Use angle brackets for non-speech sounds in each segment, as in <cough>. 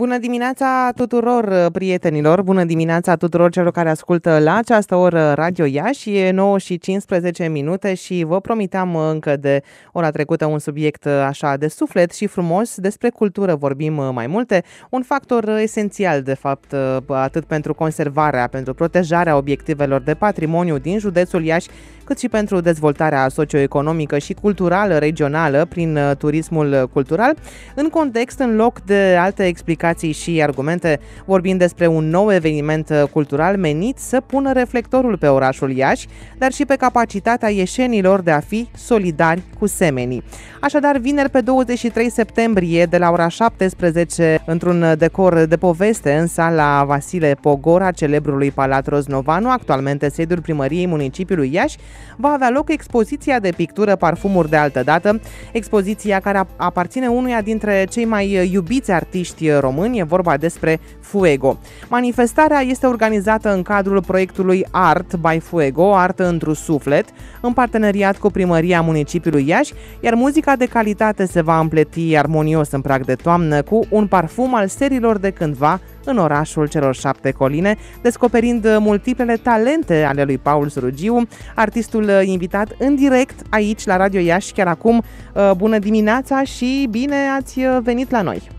Bună dimineața tuturor uh, prietenilor, bună dimineața tuturor celor care ascultă la această oră Radio Iași, e 9 și 15 minute și vă promiteam încă de ora trecută un subiect uh, așa de suflet și frumos, despre cultură vorbim uh, mai multe, un factor esențial de fapt atât pentru conservarea, pentru protejarea obiectivelor de patrimoniu din județul Iași, cât și pentru dezvoltarea socioeconomică și culturală regională prin turismul cultural, în context, în loc de alte explicații explicații și argumente, vorbind despre un nou eveniment uh, cultural menit să pună reflectorul pe orașul Iași, dar și pe capacitatea ieșenilor de a fi solidari cu semenii. Așadar, vineri pe 23 septembrie, de la ora 17, într-un decor de poveste în sala Vasile Pogora, celebrului Palat Roznovanu, actualmente sediul primăriei municipiului Iași, va avea loc expoziția de pictură Parfumuri de altă dată, expoziția care aparține unuia dintre cei mai iubiți artiști români, e vorba despre Fuego. Manifestarea este organizată în cadrul proiectului Art by Fuego, Artă într-un suflet, în parteneriat cu primăria municipiului Iași, iar muzica de calitate se va împleti armonios în prag de toamnă cu un parfum al serilor de cândva în orașul celor șapte coline, descoperind multiplele talente ale lui Paul Surugiu, artistul invitat în direct aici la Radio Iași, chiar acum. Bună dimineața și bine ați venit la noi!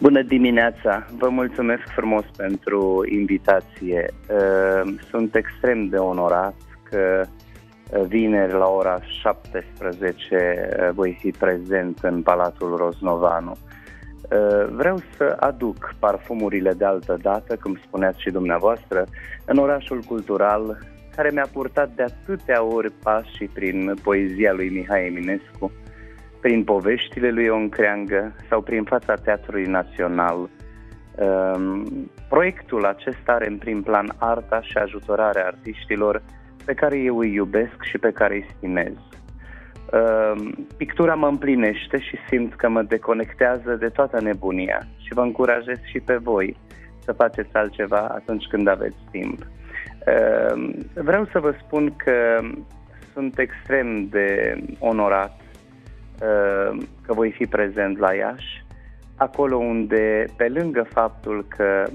Bună dimineața! Vă mulțumesc frumos pentru invitație. Uh, sunt extrem de onorat că uh, vineri la ora 17 uh, voi fi prezent în Palatul Roznovanu. Vreau să aduc parfumurile de altă dată, cum spuneați și dumneavoastră, în orașul cultural care mi-a purtat de atâtea ori pași prin poezia lui Mihai Eminescu, prin poveștile lui Ion Creangă sau prin fața Teatrului Național. Um, proiectul acesta are în prim plan arta și ajutorarea artiștilor pe care eu îi iubesc și pe care îi stimez. Um, pictura mă împlinește și simt că mă deconectează de toată nebunia și vă încurajez și pe voi să faceți altceva atunci când aveți timp. Um, vreau să vă spun că sunt extrem de onorat Uh, că voi fi prezent la Iași, acolo unde, pe lângă faptul că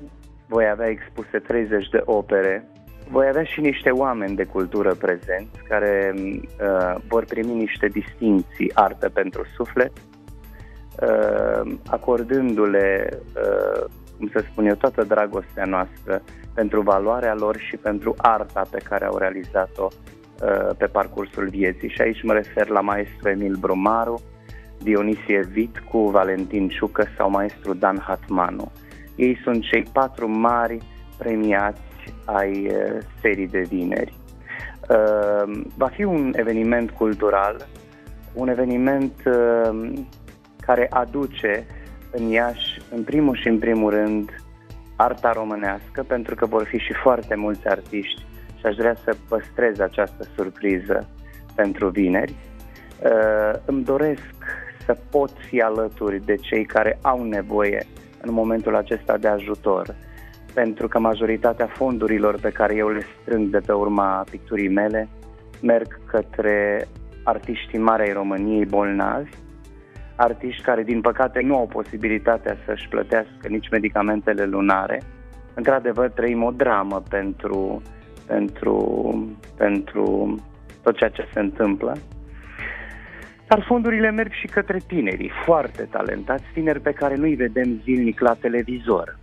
voi avea expuse 30 de opere, voi avea și niște oameni de cultură prezenți care uh, vor primi niște distinții artă pentru suflet, uh, acordându-le, uh, cum să spun eu, toată dragostea noastră pentru valoarea lor și pentru arta pe care au realizat-o Uh, pe parcursul vieții și aici mă refer la maestru Emil Brumaru, Dionisie Vitcu, Valentin Ciucă sau maestru Dan Hatmanu. Ei sunt cei patru mari premiați ai uh, serii de vineri. Uh, va fi un eveniment cultural, un eveniment care aduce în Iași, în primul și în primul rând, arta românească, pentru că vor fi și foarte mulți artiști și aș vrea să păstrez această surpriză pentru vineri. Uh, îmi doresc să pot fi alături de cei care au nevoie în momentul acesta de ajutor, pentru că majoritatea fondurilor pe care eu le strâng de pe urma picturii mele merg către artiștii Marei României bolnavi, artiști care, din păcate, nu au posibilitatea să-și plătească nici medicamentele lunare. Într-adevăr, trăim o dramă pentru pentru, pentru tot ceea ce se întâmplă. Dar fondurile merg și către tinerii, foarte talentați, tineri pe care nu-i vedem zilnic la televizor.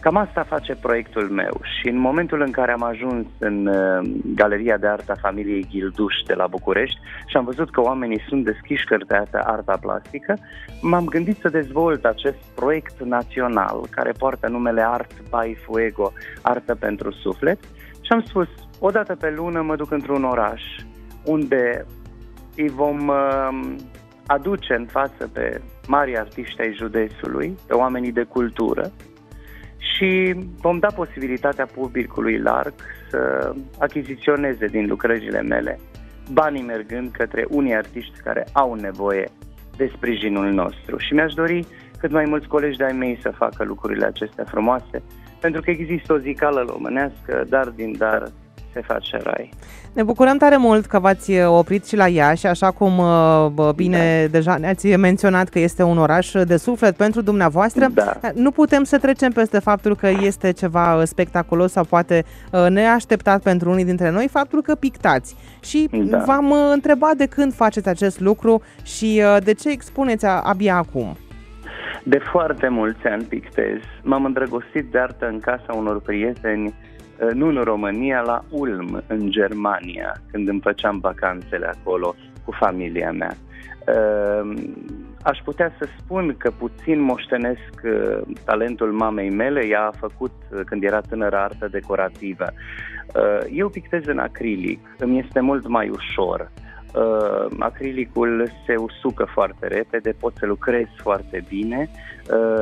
Cam asta face proiectul meu și în momentul în care am ajuns în uh, Galeria de Artă a familiei Gilduș de la București și am văzut că oamenii sunt deschiși către arta plastică, m-am gândit să dezvolt acest proiect național care poartă numele Art by Fuego, Artă pentru Suflet și am spus, o dată pe lună mă duc într-un oraș unde îi vom uh, aduce în față pe mari artiști ai județului, pe oamenii de cultură și vom da posibilitatea publicului larg să achiziționeze din lucrările mele, banii mergând către unii artiști care au nevoie de sprijinul nostru. Și mi-aș dori cât mai mulți colegi de-ai mei să facă lucrurile acestea frumoase, pentru că există o zicală românească, dar din dar se face rai. Ne bucurăm tare mult că v-ați uh, oprit și la Iași, așa cum uh, bine da. deja ne-ați menționat că este un oraș de suflet pentru dumneavoastră. Da. Nu putem să trecem peste faptul că este ceva spectaculos sau poate neașteptat pentru unii dintre noi, faptul că pictați. Și da. v-am întrebat de când faceți acest lucru și de ce expuneți abia acum. De foarte mulți ani pictez. M-am îndrăgostit de artă în casa unor prieteni Eh, nu în România, la Ulm, în Germania, când îmi făceam vacanțele acolo cu familia mea. Eh, aș putea să spun că puțin moștenesc eh, talentul mamei mele, ea a făcut când era tânără artă decorativă. Eu pictez în acrilic, îmi este mult mai ușor. Acrilicul se usucă foarte repede, pot să lucrez foarte bine,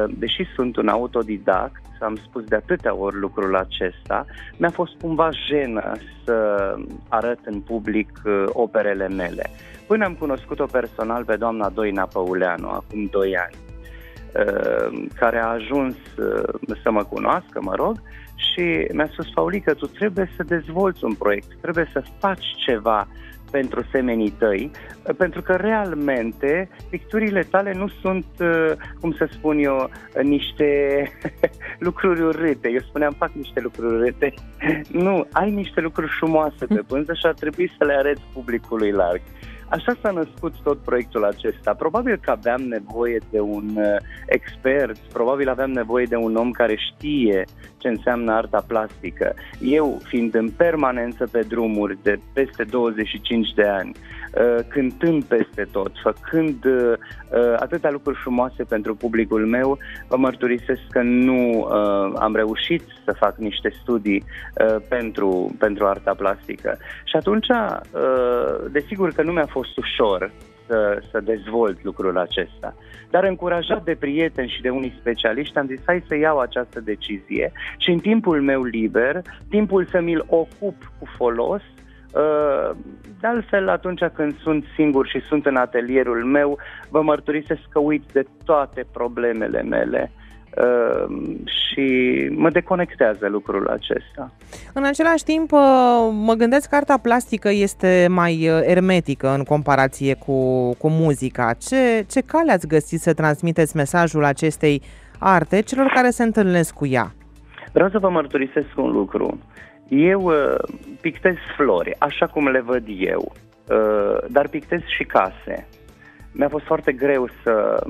deși sunt un autodidact, am spus de atâtea ori lucrul acesta, mi-a fost cumva jenă să arăt în public uh, operele mele. Până am cunoscut-o personal pe doamna Doina Păuleanu, acum 2 ani, uh, care a ajuns uh, să mă cunoască, mă rog, și mi-a spus, Paulică, tu trebuie să dezvolți un proiect, trebuie să faci ceva pentru semenii tăi, pentru că realmente picturile tale nu sunt, uh, cum să spun eu, niște <laughs> lucruri urâte. Eu spuneam, fac niște lucruri urâte. <laughs> nu, ai niște lucruri frumoase pe pânză și ar trebui să le arăți publicului larg. Așa s-a născut tot proiectul acesta. Probabil că aveam nevoie de un uh, expert, probabil aveam nevoie de un om care știe ce înseamnă arta plastică. Eu, fiind în permanență pe drumuri de peste 25 de ani, uh, cântând peste tot, făcând uh, atâtea lucruri frumoase pentru publicul meu, vă mărturisesc că nu am reușit să fac niște studii pentru, pentru arta plastică. Și atunci, desigur că nu mi-a fost ușor să, să dezvolt lucrul acesta. Dar încurajat de prieteni și de unii specialiști, am zis hai să iau această decizie și în timpul meu liber, timpul să mi-l ocup cu folos, uh, de altfel, atunci când sunt singur și sunt în atelierul meu, vă mărturisesc că uit de toate problemele mele Ehm, și mă deconectează lucrul acesta. În același timp, uh, mă gândesc că arta plastică este mai uh, ermetică în comparație cu, cu muzica. Ce, ce cale ați găsit să transmiteți mesajul acestei arte celor care se întâlnesc cu ea? Vreau să vă mărturisesc un lucru. Eu uh, pictez flori, așa cum le văd eu, uh, dar pictez și case mi-a fost foarte greu să,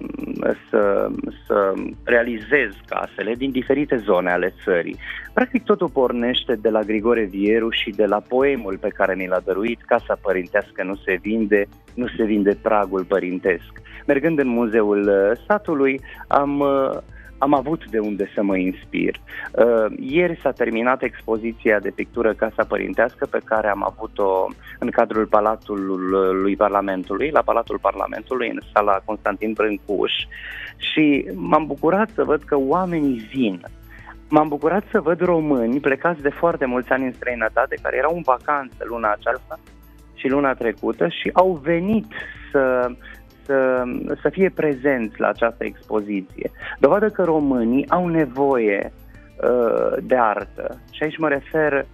să, să realizez casele din diferite zone ale țării. Practic totul pornește de la Grigore Vieru și de la poemul pe care mi l-a dăruit Casa Părintească nu se vinde, nu se vinde pragul părintesc. Mergând în muzeul satului, am am avut de unde să mă inspir. Uh, ieri s-a terminat expoziția de pictură Casa Părintească pe care am avut-o în cadrul Palatului Parlamentului, la Palatul Parlamentului, în sala Constantin Brâncuș și m-am bucurat să văd că oamenii vin. M-am bucurat să văd români plecați de foarte mulți ani în străinătate, care erau în vacanță luna aceasta și luna trecută și au venit să să, să fie prezenți la această expoziție. Dovadă că românii au nevoie uh, de artă și aici mă refer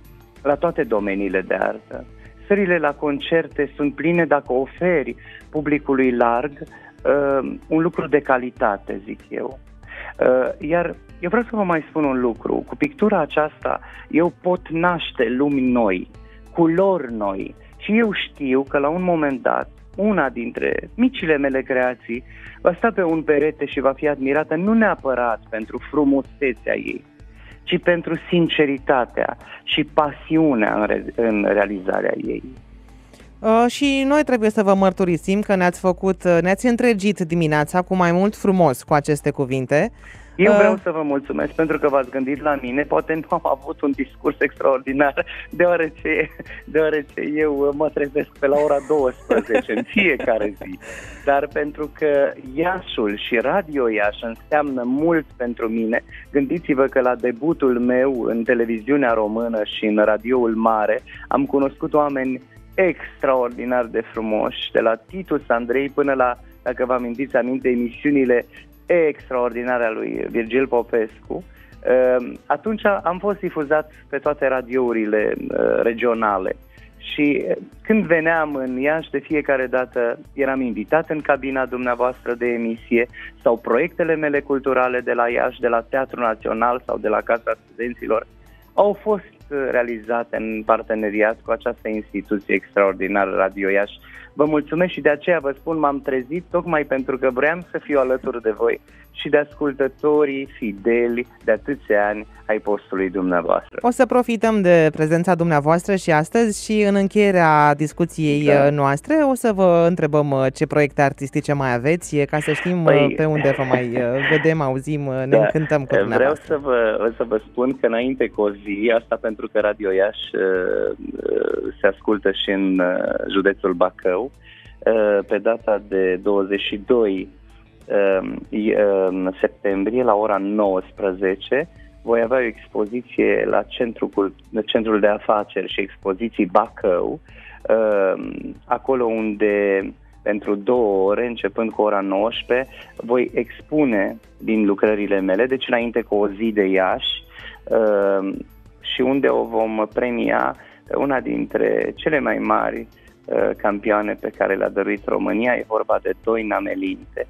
la toate domeniile de artă. Sările la concerte sunt pline dacă oferi publicului larg uh, un lucru de calitate, zic eu. Uh, iar eu vreau să vă mai spun un lucru. Cu pictura aceasta eu pot naște lumi noi, culori noi și eu știu că la un moment dat una dintre micile mele creații va sta pe un perete și va fi admirată nu neapărat pentru frumusețea ei, ci pentru sinceritatea și pasiunea în, re- în realizarea ei. Uh, și noi trebuie să vă mărturisim că ne-ați făcut, uh, ne-ați întregit dimineața cu mai mult frumos cu aceste cuvinte. Eu vreau uh. să vă mulțumesc pentru că v-ați gândit la mine. Poate nu am avut un discurs extraordinar, deoarece, deoarece eu mă trezesc pe la ora 12 în fiecare zi. Dar pentru că Iașul și Radio Iași înseamnă mult pentru mine, gândiți-vă că la debutul meu în televiziunea română și în radioul mare am cunoscut oameni extraordinar de frumoși, de la Titus Andrei până la dacă vă amintiți aminte, emisiunile extraordinare a lui Virgil Popescu, Atunci am fost difuzat pe toate radiourile regionale. Și când veneam în Iași, de fiecare dată eram invitat în cabina dumneavoastră de emisie sau proiectele mele culturale de la Iași, de la Teatrul Național sau de la Casa Studenților. Au fost realizate în parteneriat cu această instituție extraordinară, Radio Iași. Vă mulțumesc și de aceea vă spun, m-am trezit tocmai pentru că vreau să fiu alături de voi și de ascultătorii fideli de atâția ani ai postului dumneavoastră. O să profităm de prezența dumneavoastră și astăzi și în încheierea discuției da. noastre o să vă întrebăm uh, ce proiecte artistice mai aveți, ca să știm uh, păi... pe unde vă mai uh, vedem, auzim, ne da. încântăm cu dumneavoastră. Vreau să vă, să vă spun că înainte cu o zi, asta pentru că Radio Iași se ascultă și în județul Bacău, pe data de 22 septembrie la ora 19 voi avea o expoziție la centrul, centrul de afaceri și expoziții Bacău, acolo unde pentru două ore, începând cu ora 19, voi expune din lucrările mele, deci înainte cu o zi de Iași, și unde o vom premia pe una dintre cele mai mari campioane pe care le-a dăruit România, e vorba de Doina Melinte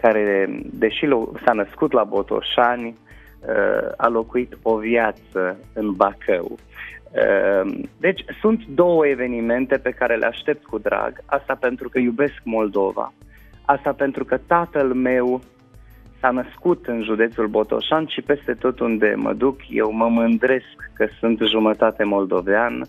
care, deși s-a născut la Botoșani, uh, a locuit o viață în Bacău. Uh, deci sunt două evenimente pe care le aștept cu drag, asta pentru că iubesc Moldova, asta pentru că tatăl meu s-a născut în județul Botoșan și peste tot unde mă duc eu mă mândresc că sunt jumătate moldovean,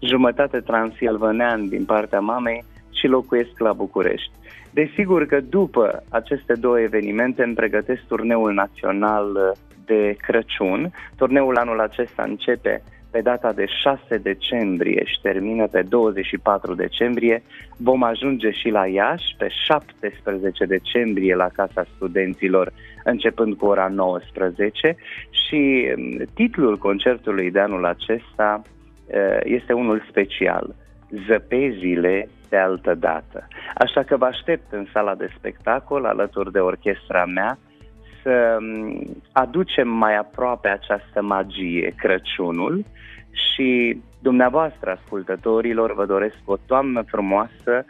jumătate transilvanean din partea mamei și locuiesc la București. Desigur că după aceste două evenimente îmi pregătesc turneul național de Crăciun. Turneul anul acesta începe pe data de 6 decembrie și termină pe 24 decembrie. Vom ajunge și la Iași pe 17 decembrie la Casa Studenților, începând cu ora 19 și mm, titlul concertului de anul acesta eh, este unul special, Zăpezile de altă dată. Așa că vă aștept în sala de spectacol, alături de orchestra mea, să mm, aducem mai aproape această magie, Crăciunul, și dumneavoastră, ascultătorilor, vă doresc o toamnă frumoasă,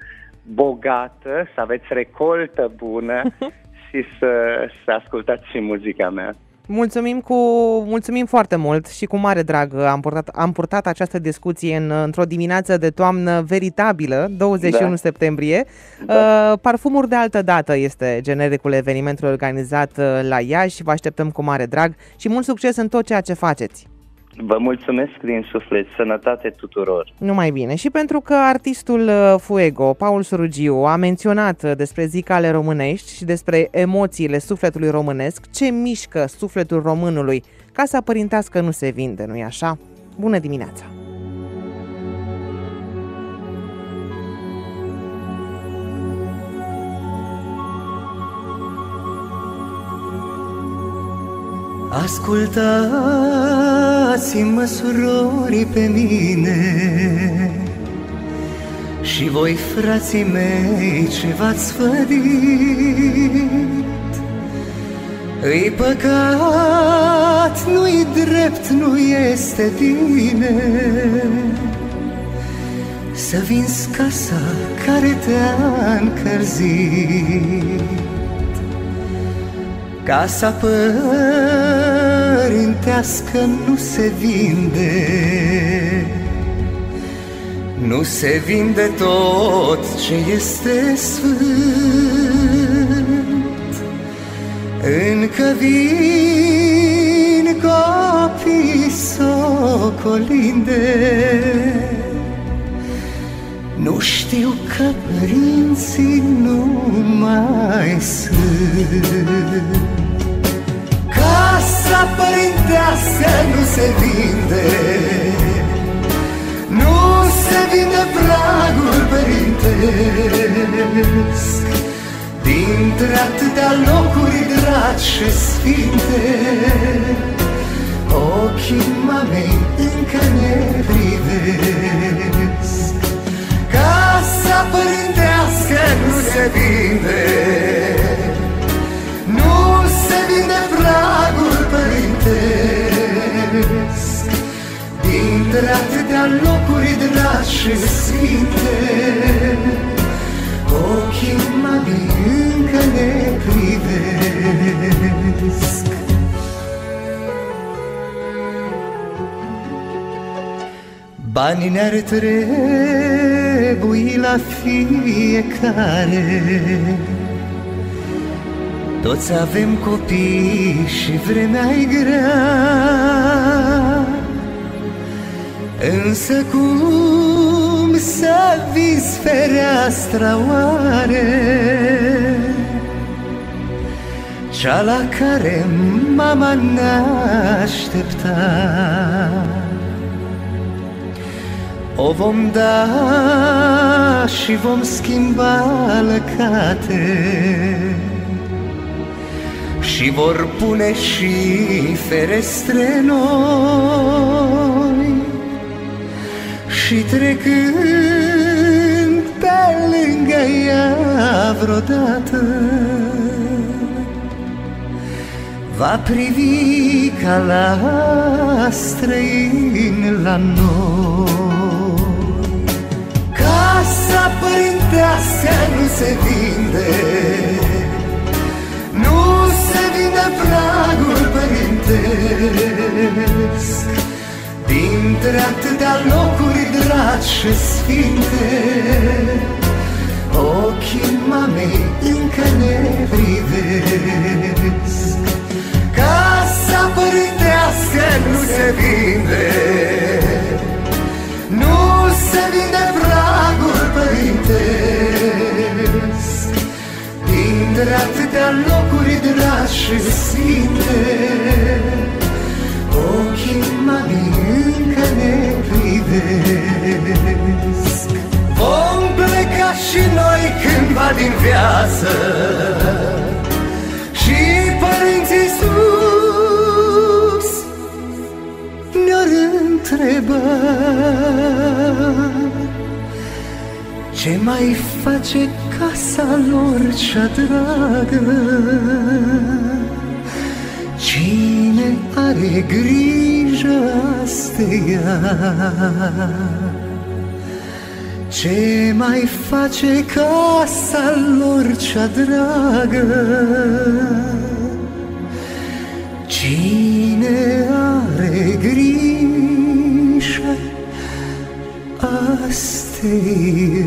bogată, să aveți recoltă bună <laughs> și să, să ascultați și muzica mea. Mulțumim, cu, mulțumim foarte mult și cu mare drag am purtat, am purtat această discuție în, într-o dimineață de toamnă veritabilă, 21 da. septembrie. Da. Uh, Parfumuri de altă dată este genericul evenimentului organizat uh, la Iași. Vă așteptăm cu mare drag și mult succes în tot ceea ce faceți. Vă mulțumesc din suflet, sănătate tuturor. Numai bine. Și pentru că artistul uh, Fuego, Paul Surugiu, a menționat uh, despre zicale românești și despre emoțiile sufletului românesc, ce mișcă sufletul românului, casa părintească nu se vinde, nu-i așa? Bună dimineața! Ascultați-mă, surori, pe mine. Și voi, frații mei, ce v-ați fădit Îi păcat, nu-i drept, nu este bine. Să vinzi casa care te-a încălzit. Casa părintească nu se vinde. Nu se vinde tot ce este sfânt. Încă vin copii socolinde. Nu știu că părinții nu mai sunt Casa părintească nu se vinde. Nu se vinde pragul părintesc. Dintre atâtea locuri dragi și sfinte Ochii mamei încă ne privesc. Casa părintească nu se vinde. Nu se vinde pragul părintesc. Dintre atâtea locuri dragi și sfinte Ochii magii încă ne privesc. Banii ne-ar trebui la fiecare toți avem copii și vremea e grea. Însă cum să vis fereastra oare? Cea la care mama n-aștepta o vom da și vom schimba lăcate Și vor pune și ferestre noi. Și trecând pe lângă ea vreodată Va privi ca la străin la noi. Casa părintească nu se vinde părintesc Dintre atâtea locuri dragi și sfinte Ochii mamei încă ne privesc. Casa părintească nu se vinde Nu se vinde pragul părintesc Dintre atâtea locuri dragi și sfinte Ochii mami încă ne privesc. Vom pleca și noi cândva din viață Și părinții sus ne-ar întreba Ce mai face casa lor cea dragă? Cine are grijă astea Ce mai face casa lor cea dragă? Cine diye